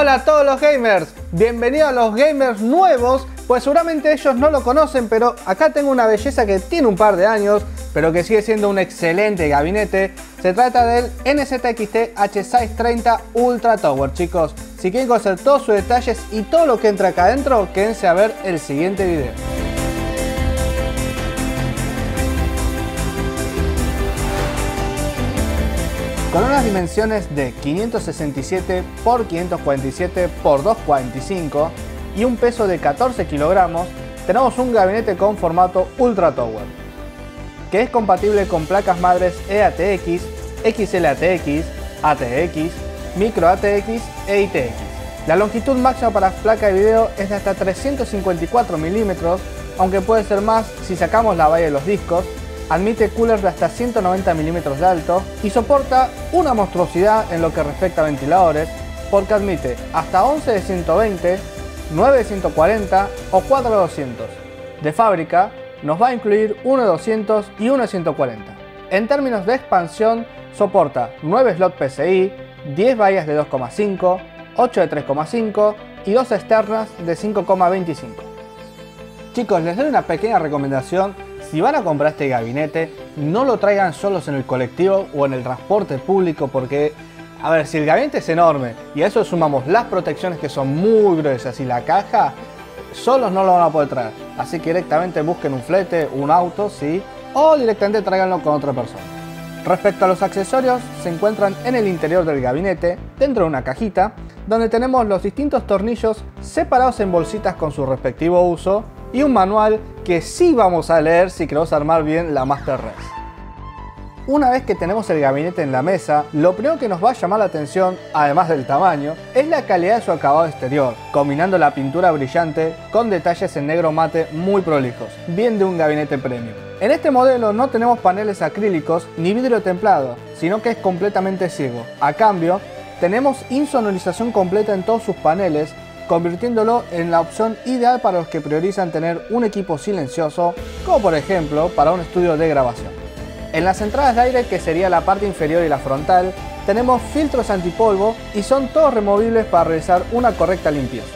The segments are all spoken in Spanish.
Hola a todos los gamers, bienvenidos a los gamers nuevos, pues seguramente ellos no lo conocen, pero acá tengo una belleza que tiene un par de años, pero que sigue siendo un excelente gabinete. Se trata del NZXT H630 Ultra Tower, chicos. Si quieren conocer todos sus detalles y todo lo que entra acá adentro, quédense a ver el siguiente video. Con unas dimensiones de 567 x 547 x 245 y un peso de 14 kilogramos, tenemos un gabinete con formato Ultra Tower, que es compatible con placas madres EATX, XLATX, ATX, Micro ATX e ITX. La longitud máxima para placa de video es de hasta 354 milímetros, aunque puede ser más si sacamos la valla de los discos, admite coolers de hasta 190 milímetros de alto y soporta una monstruosidad en lo que respecta a ventiladores porque admite hasta 11 de 120, 9 de 140 o 4 de 200. De fábrica nos va a incluir uno de 200 y uno de 140. En términos de expansión soporta 9 slots PCI, 10 bahías de 2,5, 8 de 3,5 y 2 externas de 5,25. Chicos, les doy una pequeña recomendación si van a comprar este gabinete, no lo traigan solos en el colectivo o en el transporte público porque, a ver, si el gabinete es enorme y a eso sumamos las protecciones que son muy gruesas y la caja, solos no lo van a poder traer. Así que directamente busquen un flete, un auto, sí, o directamente tráiganlo con otra persona. Respecto a los accesorios, se encuentran en el interior del gabinete, dentro de una cajita, donde tenemos los distintos tornillos separados en bolsitas con su respectivo uso y un manual que sí vamos a leer si queremos armar bien la Master Race. Una vez que tenemos el gabinete en la mesa, lo primero que nos va a llamar la atención, además del tamaño, es la calidad de su acabado exterior, combinando la pintura brillante con detalles en negro mate muy prolijos, bien de un gabinete premium. En este modelo no tenemos paneles acrílicos ni vidrio templado, sino que es completamente ciego. A cambio, tenemos insonorización completa en todos sus paneles convirtiéndolo en la opción ideal para los que priorizan tener un equipo silencioso, como por ejemplo para un estudio de grabación. En las entradas de aire, que sería la parte inferior y la frontal, tenemos filtros antipolvo y son todos removibles para realizar una correcta limpieza.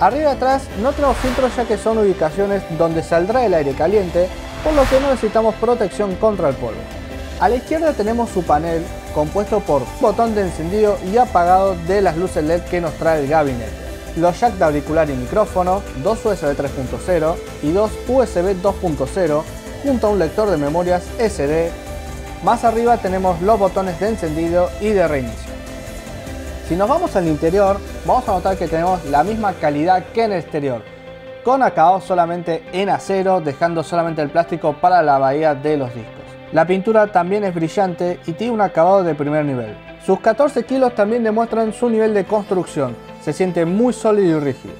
Arriba y atrás no tenemos filtros ya que son ubicaciones donde saldrá el aire caliente, por lo que no necesitamos protección contra el polvo. A la izquierda tenemos su panel compuesto por botón de encendido y apagado de las luces LED que nos trae el gabinete, los jack de auricular y micrófono, dos USB 3.0 y dos USB 2.0 junto a un lector de memorias SD. Más arriba tenemos los botones de encendido y de reinicio. Si nos vamos al interior, vamos a notar que tenemos la misma calidad que en el exterior, con acabado solamente en acero, dejando solamente el plástico para la bahía de los discos. La pintura también es brillante y tiene un acabado de primer nivel. Sus 14 kilos también demuestran su nivel de construcción, se siente muy sólido y rígido.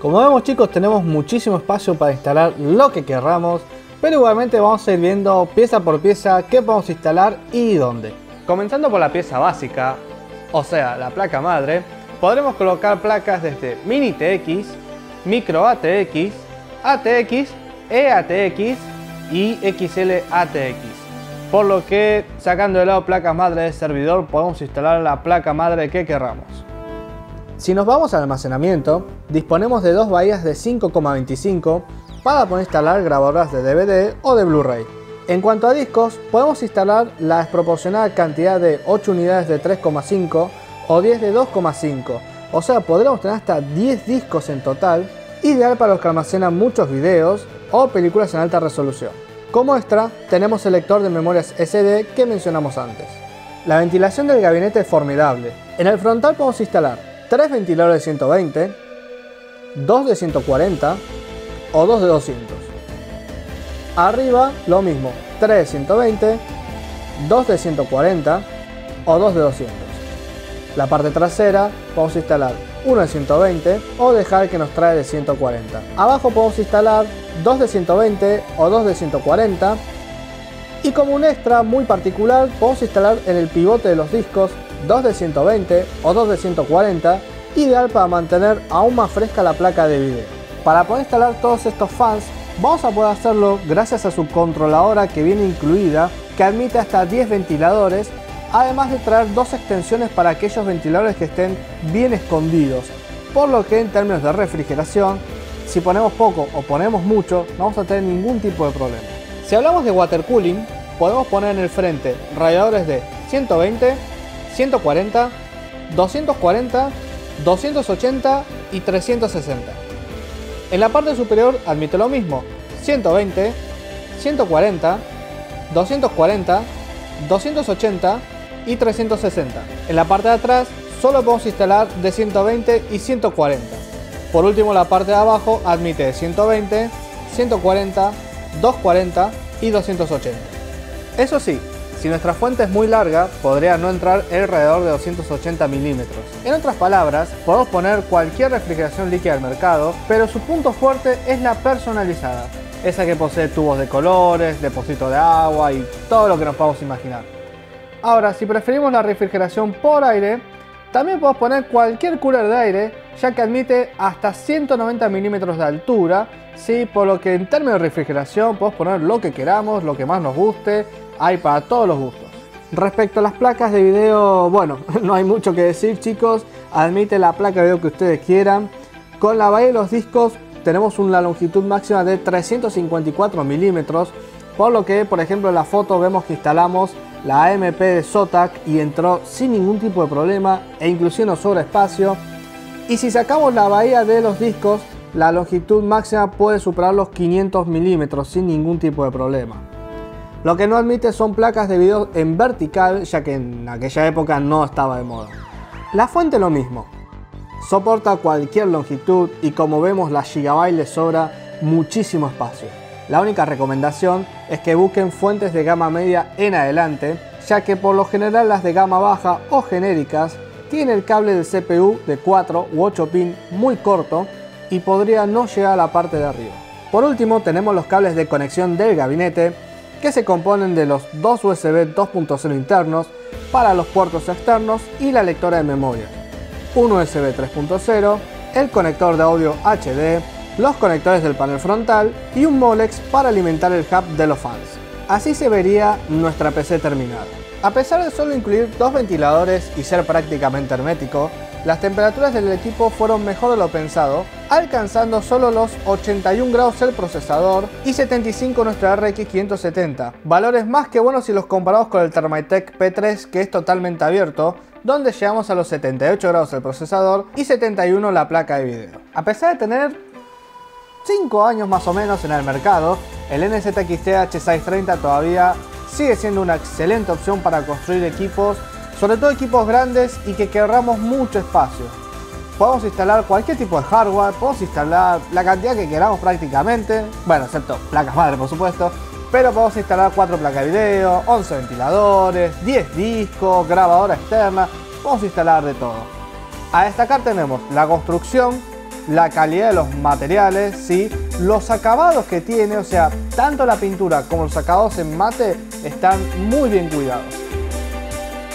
Como vemos chicos tenemos muchísimo espacio para instalar lo que querramos, pero igualmente vamos a ir viendo pieza por pieza qué podemos instalar y dónde. Comenzando por la pieza básica, o sea la placa madre, podremos colocar placas desde Mini TX, Micro ATX, ATX, EATX y XL-ATX. Por lo que sacando de lado placa madre del servidor podemos instalar la placa madre que querramos. Si nos vamos al almacenamiento, disponemos de dos bahías de 5,25 para poder instalar grabadoras de DVD o de Blu-ray. En cuanto a discos, podemos instalar la desproporcionada cantidad de 8 unidades de 3,5 o 10 de 2,5, o sea, podremos tener hasta 10 discos en total, ideal para los que almacenan muchos videos o películas en alta resolución. Como extra, tenemos el lector de memorias SD que mencionamos antes. La ventilación del gabinete es formidable. En el frontal podemos instalar 3 ventiladores de 120, 2 de 140 o 2 de 200. Arriba lo mismo, 3 de 120, 2 de 140 o 2 de 200. La parte trasera podemos instalar uno de 120 o dejar que nos trae de 140. Abajo podemos instalar dos de 120 o dos de 140 y como un extra muy particular podemos instalar en el pivote de los discos dos de 120 o dos de 140 ideal para mantener aún más fresca la placa de video. Para poder instalar todos estos fans vamos a poder hacerlo gracias a su controladora que viene incluida que admite hasta 10 ventiladores, además de traer dos extensiones para aquellos ventiladores que estén bien escondidos, por lo que en términos de refrigeración, si ponemos poco o ponemos mucho, no vamos a tener ningún tipo de problema. Si hablamos de water cooling, podemos poner en el frente radiadores de 120, 140, 240, 280 y 360. En la parte superior admite lo mismo, 120, 140, 240, 280 y 360. En la parte de atrás solo podemos instalar de 120 y 140. Por último la parte de abajo admite 120, 140, 240 y 280. Eso sí, si nuestra fuente es muy larga, podría no entrar alrededor de 280 milímetros. En otras palabras, podemos poner cualquier refrigeración líquida del mercado, pero su punto fuerte es la personalizada, esa que posee tubos de colores, depósito de agua y todo lo que nos podamos imaginar. Ahora, si preferimos la refrigeración por aire, también podemos poner cualquier cooler de aire, ya que admite hasta 190 milímetros de altura, ¿sí? por lo que en términos de refrigeración podemos poner lo que queramos, lo que más nos guste, hay para todos los gustos. Respecto a las placas de video, bueno, no hay mucho que decir chicos, admite la placa de video que ustedes quieran. Con la bahía de los discos tenemos una longitud máxima de 354 milímetros, por lo que por ejemplo en la foto vemos que instalamos la AMP de Zotac y entró sin ningún tipo de problema e inclusive nos sobra espacio. Y si sacamos la bahía de los discos, la longitud máxima puede superar los 500 milímetros sin ningún tipo de problema. Lo que no admite son placas de video en vertical, ya que en aquella época no estaba de moda. La fuente lo mismo. Soporta cualquier longitud y como vemos la Gigabyte le sobra muchísimo espacio. La única recomendación es que busquen fuentes de gama media en adelante, ya que por lo general las de gama baja o genéricas tienen el cable del CPU de 4 u 8 pin muy corto y podría no llegar a la parte de arriba. Por último tenemos los cables de conexión del gabinete que se componen de los dos USB 2.0 internos para los puertos externos y la lectora de memoria, un USB 3.0, el conector de audio HD, los conectores del panel frontal y un Molex para alimentar el hub de los fans. Así se vería nuestra PC terminada. A pesar de solo incluir dos ventiladores y ser prácticamente hermético, las temperaturas del equipo fueron mejor de lo pensado, alcanzando solo los 81 grados el procesador y 75 nuestra RX 570, valores más que buenos si los comparamos con el Thermaltake P3 que es totalmente abierto, donde llegamos a los 78 grados el procesador y 71 la placa de video. A pesar de tener 5 años más o menos en el mercado, el NZXT H630 todavía sigue siendo una excelente opción para construir equipos sobre todo equipos grandes y que querramos mucho espacio. Podemos instalar cualquier tipo de hardware, podemos instalar la cantidad que queramos prácticamente, bueno, excepto placas madre por supuesto, pero podemos instalar 4 placas de video, 11 ventiladores, 10 discos, grabadora externa, podemos instalar de todo. A destacar tenemos la construcción, la calidad de los materiales, ¿sí? Los acabados que tiene, o sea, tanto la pintura como los acabados en mate están muy bien cuidados.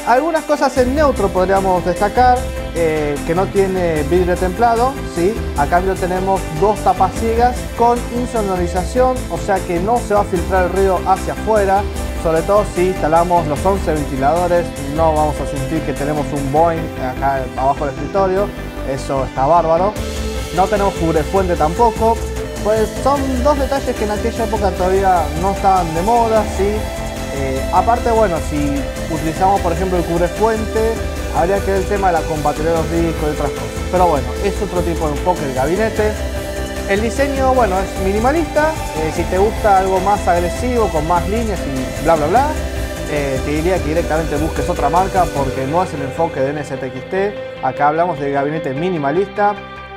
Algunas cosas en neutro podríamos destacar, eh, que no tiene vidrio templado, ¿sí? a cambio tenemos dos tapas ciegas con insonorización, o sea que no se va a filtrar el ruido hacia afuera, sobre todo si instalamos los 11 ventiladores, no vamos a sentir que tenemos un Boeing acá abajo del escritorio, eso está bárbaro. No tenemos cubrefuente tampoco, pues son dos detalles que en aquella época todavía no estaban de moda, ¿sí? Eh, aparte, bueno, si utilizamos por ejemplo el cubrefuente, habría que ver el tema de la compatibilidad de los discos y otras cosas. Pero bueno, es otro tipo de enfoque del gabinete. El diseño, bueno, es minimalista. Eh, si te gusta algo más agresivo, con más líneas y bla bla bla, eh, te diría que directamente busques otra marca porque no es el enfoque de NSTXT. Acá hablamos de gabinete minimalista.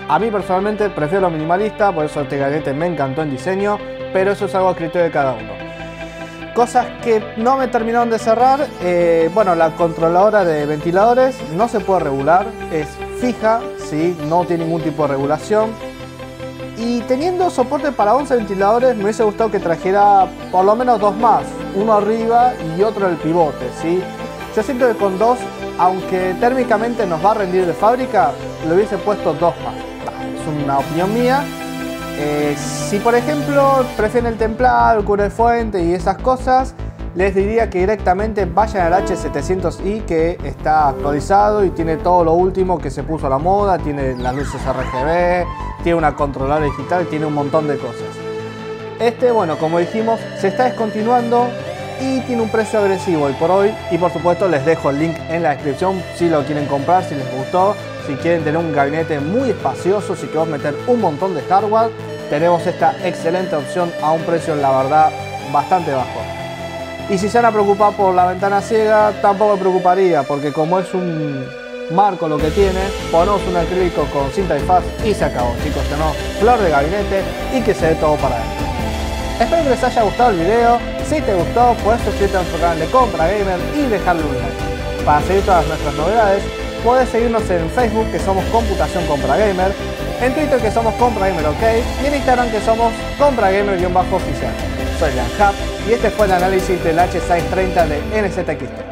A mí personalmente prefiero lo minimalista, por eso este gabinete me encantó en diseño, pero eso es algo a criterio de cada uno. Cosas que no me terminaron de cerrar, eh, bueno, la controladora de ventiladores no se puede regular, es fija, ¿sí? no tiene ningún tipo de regulación. Y teniendo soporte para 11 ventiladores, me hubiese gustado que trajera por lo menos dos más, uno arriba y otro en el pivote. ¿sí? Yo siento que con dos, aunque térmicamente nos va a rendir de fábrica, le hubiese puesto dos más. Es una opinión mía, eh, si por ejemplo prefieren el templado, el cubre fuente y esas cosas, les diría que directamente vayan al H700i que está actualizado y tiene todo lo último que se puso a la moda, tiene las luces RGB, tiene una controladora digital, tiene un montón de cosas. Este, bueno, como dijimos, se está descontinuando y tiene un precio agresivo hoy por hoy. Y por supuesto les dejo el link en la descripción si lo quieren comprar, si les gustó, si quieren tener un gabinete muy espacioso, si queremos meter un montón de hardware, tenemos esta excelente opción a un precio la verdad bastante bajo. Y si se van a preocupar por la ventana ciega, tampoco me preocuparía, porque como es un marco lo que tiene, ponemos un acrílico con cinta de faz y se acabó, chicos. Tenemos flor de gabinete y que se dé todo para él. Espero que les haya gustado el video. Si te gustó, puedes suscribirte a nuestro canal de Compra Gamer y dejarle un like. Para seguir todas nuestras novedades, puedes seguirnos en Facebook que somos Computación Compra Gamer, en Twitter que somos Compra Gamer OK y en Instagram que somos Compra Gamer-oficial. Soy Hub y este fue el análisis del H630 de NZXT.